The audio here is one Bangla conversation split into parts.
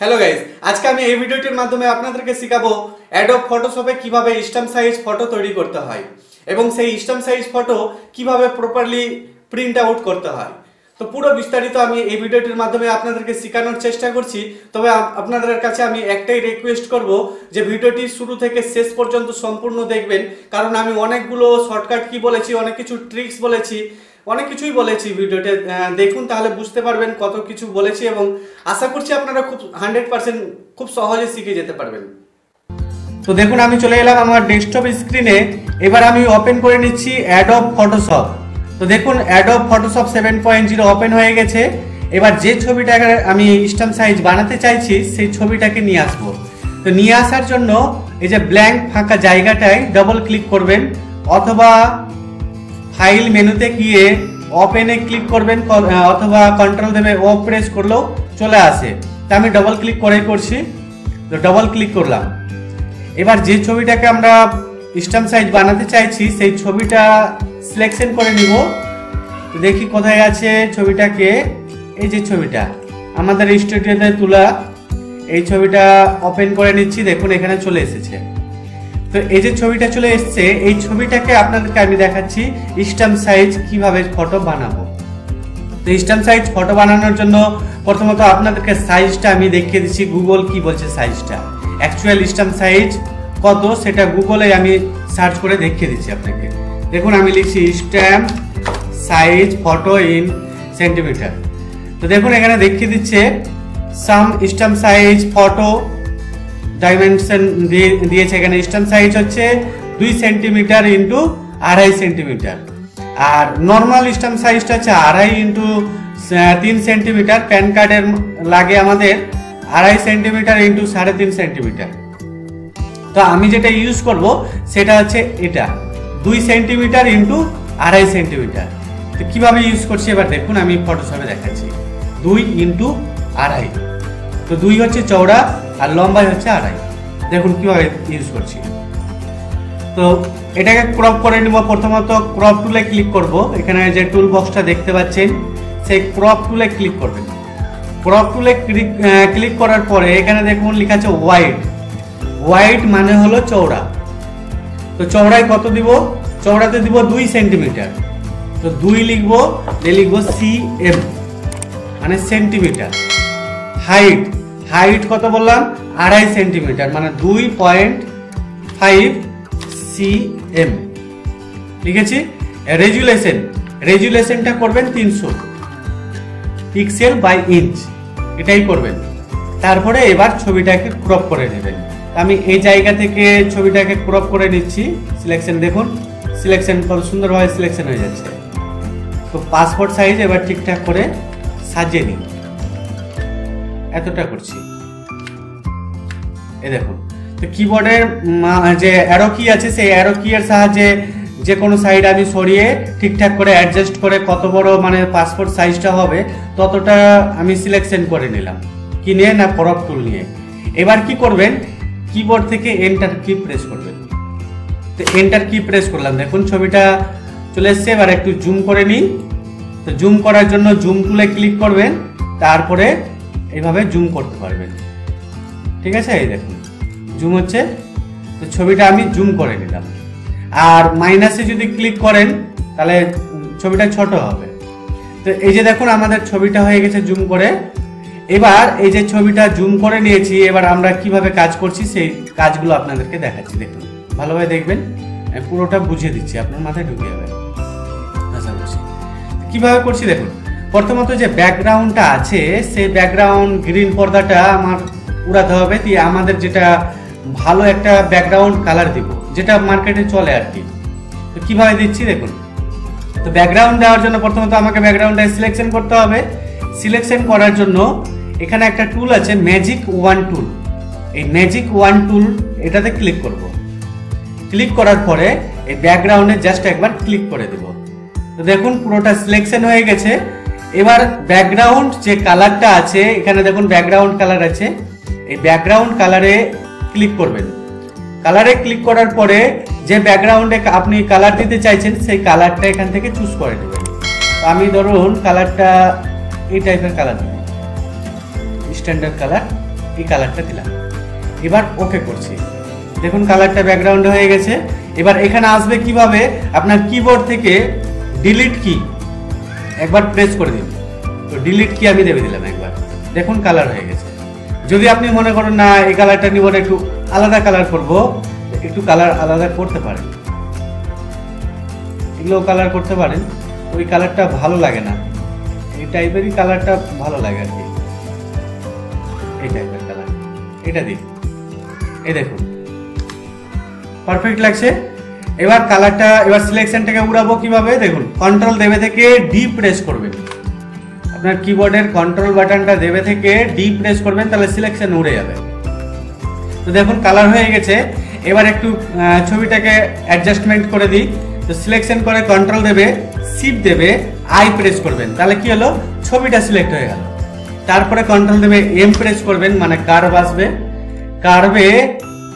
হ্যালো গাইজ আজকে আমি এই ভিডিওটির মাধ্যমে আপনাদেরকে শেখাবো অ্যাডোব ফটোশপে কীভাবে স্ট্যাম্প সাইজ ফটো তৈরি করতে হয় এবং সেই স্ট্যাম্প সাইজ ফটো কীভাবে প্রপারলি প্রিন্ট আউট করতে হয়। তো পুরো বিস্তারিত আমি এই ভিডিওটির মাধ্যমে আপনাদেরকে শেখানোর চেষ্টা করছি। তবে আপনাদের কাছে আমি একটাই রিকোয়েস্ট করব যে ভিডিওটি শুরু থেকে শেষ পর্যন্ত সম্পূর্ণ দেখবেন। কারণ আমি অনেকগুলো শর্টকাট কি বলেছি, অনেক কিছু ট্রিক্স বলেছি। অনেক কিছুই বলেছি ভিডিওতে। দেখুন তাহলে বুঝতে পারবেন কত কিছু বলেছি এবং আশা করছি আপনারা খুব হান্ড্রেড পার্সেন্ট খুব সহজে শিখে যেতে পারবেন। তো দেখুন, আমি চলে এলাম আমার ডেস্কটপ স্ক্রিনে এবার আমি ওপেন করে নিচ্ছি অ্যাডব ফটোশপ তো দেখুন Adobe Photoshop seven point zero open হয়ে গেছে। এবার যে ছবিটাকে আমি স্টাম্প সাইজ বানাতে চাইছি, সেই ছবিটাকে নিয়ে আসব। তো নিয়ে আসার জন্য এই যে ব্ল্যাঙ্ক ফাঁকা জায়গাটায় ডবল ক্লিক করবেন। অথবা ফাইল মেনুতে গিয়ে ওপেনে ক্লিক করবেন অথবা কন্ট্রোল দেবে, ও প্রেস করলেও চলে আসে। তা আমি ডবল ক্লিক করে করছি, তো ডবল ক্লিক করলাম। এবার যে ছবিটাকে আমরা স্টাম্প সাইজ বানাতে চাইছি, সেই ছবিটা সিলেকশন করে নিব। দেখি কোথায় আছে ছবিটাকে। এই যে ছবিটা, আমাদের স্টুডিওতে তোলা। এই ছবিটা ওপেন করে নিচ্ছি, দেখুন এখানে চলে এসেছে। তো এই যে ছবিটা চলে এসেছে, এই ছবিটাকে আপনাদেরকে আমি দেখাচ্ছি, স্টাম্প সাইজ কীভাবে ফটো বানাবো। তো স্টাম্প সাইজ ফটো বানানোর জন্য প্রথমত আপনাদেরকে সাইজটা আমি দেখিয়ে দিচ্ছি, গুগল কি বলছে সাইজটা। অ্যাকচুয়াল স্টাম্প সাইজ কত সেটা গুগলে আমি সার্চ করে দেখিয়ে দিচ্ছি আপনাকে। দেখুন, আমি লিখছি stamp size photo in centimetre. তো দেখুন, এখানে দেখিয়ে দিচ্ছে, some stamp size photo dimension দিয়ে দিয়েছে এখানে স্ট্যাম্প সাইজ হচ্ছে দুই সেন্টিমিটার ইন্টু আড়াই সেন্টিমিটার আর নর্মাল স্ট্যাম্প সাইজটা হচ্ছে আড়াই ইন্টু তিন সেন্টিমিটার প্যান কার্ডের লাগে আমাদের আড়াই সেন্টিমিটার ইন্টু সাড়ে তিন সেন্টিমিটার তো আমি যেটা ইউজ করব সেটা হচ্ছে এটা। দুই সেন্টিমিটার ইন্টু আড়াই সেন্টিমিটার তো কীভাবে ইউজ করছি এবার দেখুন, আমি ফটোশপে দেখাচ্ছি। দুই ইন্টু আড়াই। তো দুই হচ্ছে চওড়া আর লম্বাই হচ্ছে আড়াই। দেখুন কীভাবে ইউজ করছি। তো এটাকে ক্রপ করে নিব। প্রথমত ক্রপ টুলে ক্লিক করব। এখানে যে টুল বক্সটা দেখতে পাচ্ছেন, সেই ক্রপ টুলে ক্লিক করবেন। ক্রপ টুলে ক্লিক করার পরে এখানে দেখুন লেখা আছে হোয়াইট হোয়াইট মানে হলো চওড়া। তো চওড়ায় কত দিব? চওড়াতে দিব দুই সেন্টিমিটার তো দুই লিখব লিখব সি এম মানে সেন্টিমিটার হাইট হাইট কত বললাম? আড়াই সেন্টিমিটার মানে দুই পয়েন্ট ফাইভ সি এম লিখেছি? রেজুলেশন, রেজুলেশনটা করবেন তিনশো পিক্সেল বাই ইঞ্চ, এটাই করবেন। তারপরে এবার ছবিটাকে ক্রপ করে নেবেন। আমি এই জায়গা থেকে ছবিটাকে ক্রপ করে নিচ্ছি। সিলেকশন দেখুন, সিলেকশন কত সুন্দরভাবে সিলেকশন হয়ে যাচ্ছে। তো পাসপোর্ট সাইজ এবার ঠিকঠাক করে সাজিয়ে নিন। এতটা করছি। এ দেখুন, তো কিবোর্ডের যে অ্যারো কি আছে, সেই অ্যারো কি এর সাহায্যে যে কোনো সাইড আমি সরিয়ে ঠিকঠাক করে অ্যাডজাস্ট করে কত বড় মানে পাসপোর্ট সাইজটা হবে, ততটা আমি সিলেকশন করে নিলাম। কি নিয়ে? না ক্রপ টুল নিয়ে। এবার কি করবেন? কিবোর্ড থেকে এন্টার কি প্রেস করবেন। তো এন্টার কি প্রেস করলাম। দেখুন, ছবিটা চলে এসছে। এবার একটু জুম করে নিই। তো জুম করার জন্য জুম টুলে ক্লিক করবেন। তারপরে এইভাবে জুম করতে পারবেন। ঠিক আছে? এই দেখুন। জুম হচ্ছে, তো ছবিটা আমি জুম করে নিলাম। আর মাইনাসে যদি ক্লিক করেন, তাহলে ছবিটা ছোট হবে। তো এই যে দেখুন, আমাদের ছবিটা হয়ে গেছে জুম করে। এবার এই যে ছবিটা জুম করে নিয়েছি, এবার আমরা কীভাবে কাজ করছি, সেই কাজগুলো আপনাদেরকে দেখাচ্ছি। দেখুন, ভালোভাবে দেখবেন? পুরোটা বুঝিয়ে দিচ্ছি, আপনার মাথায় ঢুকে যাবে। আশা করছি কীভাবে করছি, দেখুন। প্রথমত যে ব্যাকগ্রাউন্ডটা আছে, সেই ব্যাকগ্রাউন্ড গ্রিন পর্দাটা আমার উড়াতে হবে, দিয়ে আমাদের যেটা ভালো একটা ব্যাকগ্রাউন্ড কালার দিব, যেটা মার্কেটে চলে আর কি। তো কীভাবে দিচ্ছি দেখুন। তো ব্যাকগ্রাউন্ড দেওয়ার জন্য প্রথমত আমাকে ব্যাকগ্রাউন্ডটা সিলেকশন করতে হবে। সিলেকশন করার জন্য এখানে একটা টুল আছে ম্যাজিক ওয়ান টুল এই ম্যাজিক ওয়ান টুল এটাতে ক্লিক করব। ক্লিক করার পরে এই ব্যাকগ্রাউন্ডে জাস্ট একবার ক্লিক করে দেব। তো দেখুন পুরোটা সিলেকশন হয়ে গেছে। এবার ব্যাকগ্রাউন্ড যে কালারটা আছে, এখানে দেখুন ব্যাকগ্রাউন্ড কালার আছে। এই ব্যাকগ্রাউন্ড কালারে ক্লিক করবেন। কালারে ক্লিক করার পরে যে ব্যাকগ্রাউন্ডে আপনি কালার দিতে চাইছেন, সেই কালারটা এখান থেকে চুজ করে নেবেন। আমি ধরুন কালারটা এই টাইপের কালার দেব স্ট্যান্ডার্ড কালার এই কালারটা দিলাম। এবার ওকে করছি। দেখুন কালারটা ব্যাকগ্রাউন্ডে হয়ে গেছে। এবার এখানে আসবে কীভাবে? আপনার কিবোর্ড থেকে ডিলিট কি একবার প্রেস করে দিন তো ডিলিট কি আমি দেবে দিলাম একবার। দেখুন কালার হয়ে গেছে। যদি আপনি মনে করেন, না, এই কালারটা নিব না, একটু আলাদা কালার করব একটু কালার আলাদা করতে পারেন। এগুলো কালার করতে পারেন। ওই কালারটা ভালো লাগে না। এই টাইপেরই কালারটা ভালো লাগে আর কি। এই টাইপের কালার এটা দিন। এই দেখুন। পারফেক্ট লাগছে? এবার কালারটা এবার সিলেকশনটাকে উড়াবো কীভাবে? দেখুন কন্ট্রোল দেবে থেকে ডি প্রেস করবেন। আপনার কিবোর্ডের কন্ট্রোল বাটনটা দেবে থেকে ডি প্রেস করবেন, তাহলে সিলেকশন উড়ে যাবে। তো দেখুন কালার হয়ে গেছে। এবার একটু ছবিটাকে অ্যাডজাস্টমেন্ট করে দিই। তো সিলেকশন করে কন্ট্রোল দেবে শিপ দেবে আই প্রেস করবেন। তাহলে কি হলো? ছবিটা সিলেক্ট হয়ে গেল। তারপরে কন্ট্রোল দেবে এম প্রেস করবেন মানে কার্ভ আসবে। কার্ভে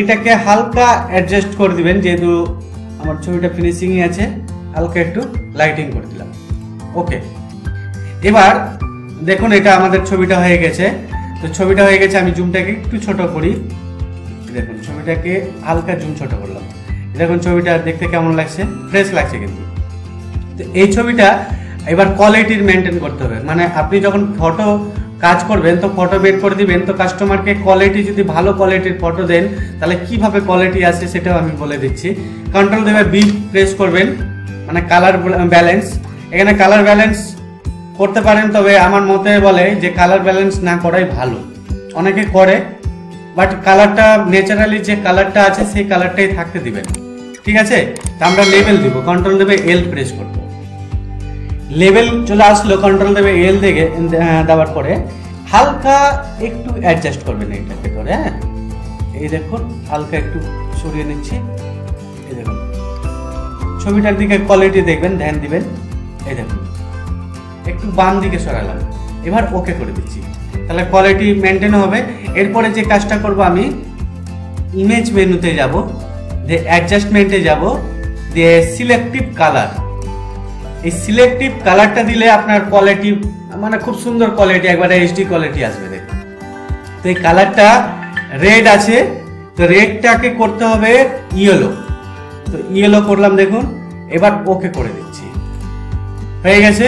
এটাকে হালকা অ্যাডজাস্ট করে দিবেন, যেহেতু আমার ছবিটা ফিনিশিংই আছে, হালকা একটু লাইটিং করে দিলাম। ওকে এবার দেখুন এটা আমাদের ছবিটা হয়ে গেছে। তো ছবিটা হয়ে গেছে, আমি জুমটাকে একটু ছোট করি। দেখুন, ছবিটাকে হালকা জুম ছোট করলাম। দেখুন, ছবিটা দেখতে কেমন লাগছে? ফ্রেশ লাগছে কিন্তু। তো এই ছবিটা এবার কোয়ালিটির মেনটেন করতে হবে। মানে আপনি যখন ফটো কাজ করবেন, তো ফটো বের করে দিবেন, তো কাস্টমারকে কোয়ালিটি যদি ভালো কোয়ালিটির ফটো দেন, তাহলে কীভাবে কোয়ালিটি আসে সেটাও আমি বলে দিচ্ছি। কন্ট্রোল দেবে বি প্রেস করবেন। মানে কালার ব্যালেন্স এখানে কালার ব্যালেন্স করতে পারেন, তবে আমার মতে বলে যে কালার ব্যালেন্স না করাই ভালো। অনেকে করে বাট কালারটা ন্যাচারালি যে কালারটা আছে, সেই কালারটাই থাকতে দিবেন। ঠিক আছে? তা আমরা লেভেল দিব। কন্ট্রোল দেবে এল প্রেস করব। লেভেল চলে আসলো কন্ট্রোল দেবে এল দেখে দেওয়ার পরে হালকা একটু অ্যাডজাস্ট করবেন এইটাকে ধরে হ্যাঁ? এই দেখুন, হালকা একটু সরিয়ে নিচ্ছি। এই দেখুন। ছবিটার দিকে কোয়ালিটি দেখবেন, ধ্যান দিবেন। এই দেখুন। একটু বাম দিকে সরালাম। এবার ওকে করে দিচ্ছি। তাহলে কোয়ালিটি মেনটেন হবে। এরপরে যে কাজটা করব আমি ইমেজ মেনুতে যাব, দিয়ে অ্যাডজাস্টমেন্টে যাব, দিয়ে সিলেক্টিভ কালার এই সিলেক্টিভ কালারটা দিলে আপনার কোয়ালিটি মানে খুব সুন্দর কোয়ালিটি একবারে এইচডি কোয়ালিটি আসবে দেখুন। তো এই কালারটা রেড আছে। তো রেডটাকে করতে হবে ইয়েলো তো ইয়েলো করলাম দেখুন, এবার ওকে করে দিচ্ছি। হয়ে গেছে?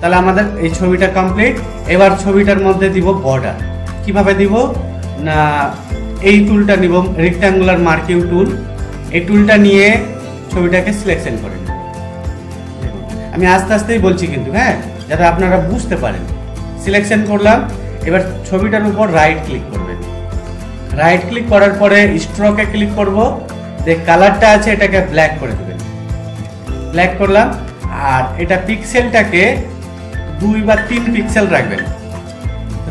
তাহলে আমাদের এই ছবিটা কমপ্লিট এবার ছবিটার মধ্যে দিব বর্ডার কীভাবে দিব? না, এই টুলটা নিব রেক্টাঙ্গুলার মার্কিং টুল এই টুলটা নিয়ে ছবিটাকে সিলেকশন করে নেব। আমি আস্তে আস্তেই বলছি কিন্তু হ্যাঁ? যাতে আপনারা বুঝতে পারেন। সিলেকশন করলাম, এবার ছবিটার উপর রাইট ক্লিক করবেন। রাইট ক্লিক করার পরে স্ট্রোকে ক্লিক করব। যে কালারটা আছে এটাকে ব্ল্যাক করে দেবেন। ব্ল্যাক করলাম, আর এটা পিক্সেলটাকে দুই বা তিন পিক্সেল রাখবেন।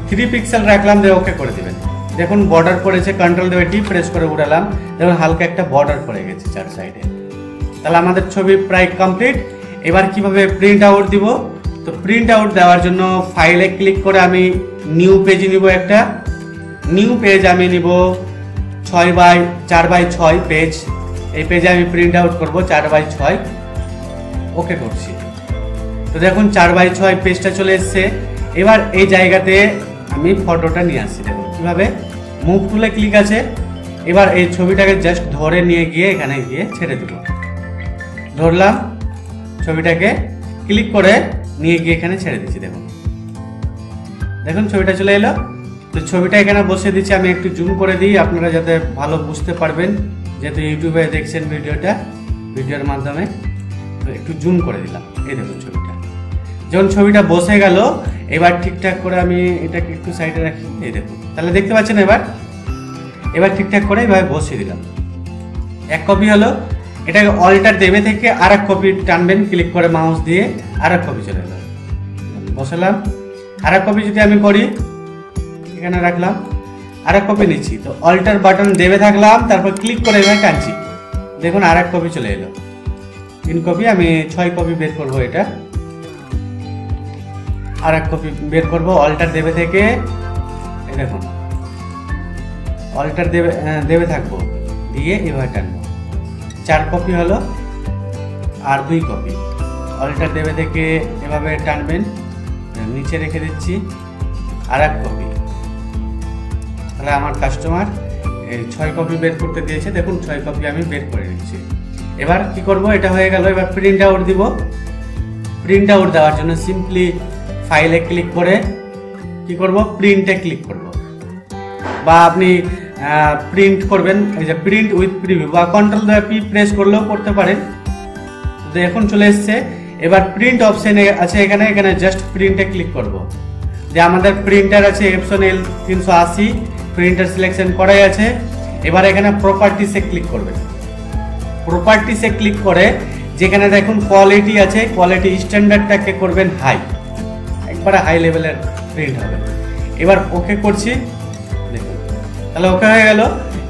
থ্রি পিক্সেল রাখলাম দিয়ে ওকে করে দিবেন। দেখুন বর্ডার পড়েছে কন্ট্রোল দেবে টি প্রেস করে উড়ালাম দেখুন, হালকা একটা বর্ডার পড়ে গেছে চার সাইডে তাহলে আমাদের ছবি প্রায় কমপ্লিট এবার কীভাবে প্রিন্ট আউট দিব? তো প্রিন্ট আউট দেওয়ার জন্য ফাইলে ক্লিক করে আমি নিউ পেজ নিব একটা। নিউ পেজ আমি নিব ছয় বাই, চার বাই ছয় পেজ। এই পেজে আমি প্রিন্ট আউট করব, চার বাই ছয়। ওকে করছি। তো দেখুন, চার বাই ছয় পেজটা চলে এসছে। এবার এই জায়গাতে আমি ফটোটা নিয়ে আসছি। দেখুন কীভাবে মুভ তুলে ক্লিক আছে। এবার এই ছবিটাকে জাস্ট ধরে নিয়ে গিয়ে এখানে গিয়ে ছেড়ে দেবো ধরলাম, ছবিটাকে ক্লিক করে নিয়ে গিয়ে এখানে ছেড়ে দিচ্ছি। দেখুন। দেখুন, ছবিটা চলে এলো। তো ছবিটা এখানে বসে দিচ্ছি, আমি একটু জুম করে দিই, আপনারা যাতে ভালো বুঝতে পারবেন, যেহেতু ইউটিউবে দেখছেন ভিডিওটা, ভিডিওর মাধ্যমে। তো একটু জুম করে দিলাম, এই দেখুন ছবিটা। যখন ছবিটা বসে গেল, এবার ঠিকঠাক করে আমি এটাকে একটু সাইডে রাখি, এই দেখুন। তাহলে দেখতে পাচ্ছেন এবার? এবার ঠিকঠাক করে এভাবে বসিয়ে দিলাম। এক কপি হলো, এটাকে অল্টার দেবে থেকে আর এক কপি টানবেন ক্লিক করে মাউস দিয়ে আর এক কপি চলে এলো। বসালাম। আর এক কপি যদি আমি করি এখানে রাখলাম। আর এক কপি নিচ্ছি। তো অল্টার বাটন দেবে থাকলাম তারপর ক্লিক করে এভাবে টানছি। দেখুন আর এক কপি চলে এলো। তিন কপি আমি ছয় কপি বের করব এটা। আর এক কপি বের করব অল্টার দেবে থেকে। দেখুন। অল্টার দেবে আহ, দেবে থাকব। দিয়ে এভাবে টানবো। চার কপি হলো আর দুই কপি অল্টার দেবে থেকে এভাবে টানবেন। নিচে রেখে দিচ্ছি। আর এক কপি তাহলে আমার কাস্টমার এই ছয় কপি বের করতে দিয়েছে। দেখুন, ছয় কপি আমি বের করে নিচ্ছি। এবার কি করব? এটা হয়ে গেল, এবার প্রিন্ট আউট দিব। প্রিন্ট আউট দেওয়ার জন্য সিম্পলি ফাইলে ক্লিক করে কি করব? প্রিন্টে ক্লিক করব। বা আপনি প্রিন্ট করবেন, এই যে প্রিন্ট উইথ প্রিভিউ বা কন্ট্রোল পি প্রেস করলেও করতে পারেন। তো এখন চলে এসছে। এবার প্রিন্ট অপশনে আছে এখানে এখানে জাস্ট প্রিন্টে ক্লিক করব। যে আমাদের প্রিন্টার আছে এপসন এল তিনশো আশি প্রিন্টার সিলেকশন করাই আছে। এবার এখানে প্রপার্টিসে ক্লিক করবেন। প্রপার্টিসে ক্লিক করে যেখানে দেখুন কোয়ালিটি আছে কোয়ালিটি স্ট্যান্ডার্ডটাকে করবেন হাই একবারে হাই লেভেলের প্রিন্ট হবে। এবার ওকে করছি। দেখুন, তাহলে ওকে হয়ে গেল।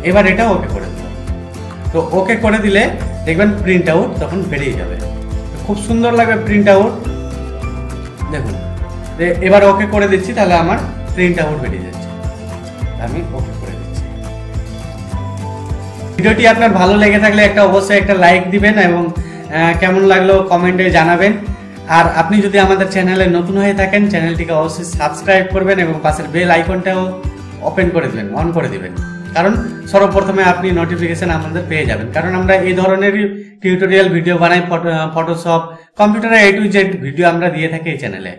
এবার এটা ওকে করে দিলাম। তো ওকে করে দিলে দেখবেন প্রিন্ট আউট তখন বেরিয়ে যাবে। খুব সুন্দর লাগবে প্রিন্ট আউট দেখুন এবার ওকে করে দিচ্ছি, তাহলে আমার প্রিন্ট আউট বেরিয়ে যাচ্ছে। আমি ওকে করে দিচ্ছি। ভিডিওটি আপনার ভালো লেগে থাকলে একটা অবশ্যই একটা লাইক দিবেন এবং কেমন লাগল কমেন্টে জানাবেন। আর আপনি যদি আমাদের চ্যানেলে নতুন হয়ে থাকেন চ্যানেলটিকে অবশ্যই সাবস্ক্রাইব করবেন এবং পাশের বেল আইকনটাও ওপেন করে দেবেন অন করে দেবেন। কারণ সর্বপ্রথমে আপনি নোটিফিকেশন আমাদের পেয়ে যাবেন। কারণ আমরা এই ধরনের টিউটোরিয়াল ভিডিও বানাই ফটোশপ কম্পিউটারে এ টু জেড ভিডিও আমরা দিয়ে থাকি এই চ্যানেলে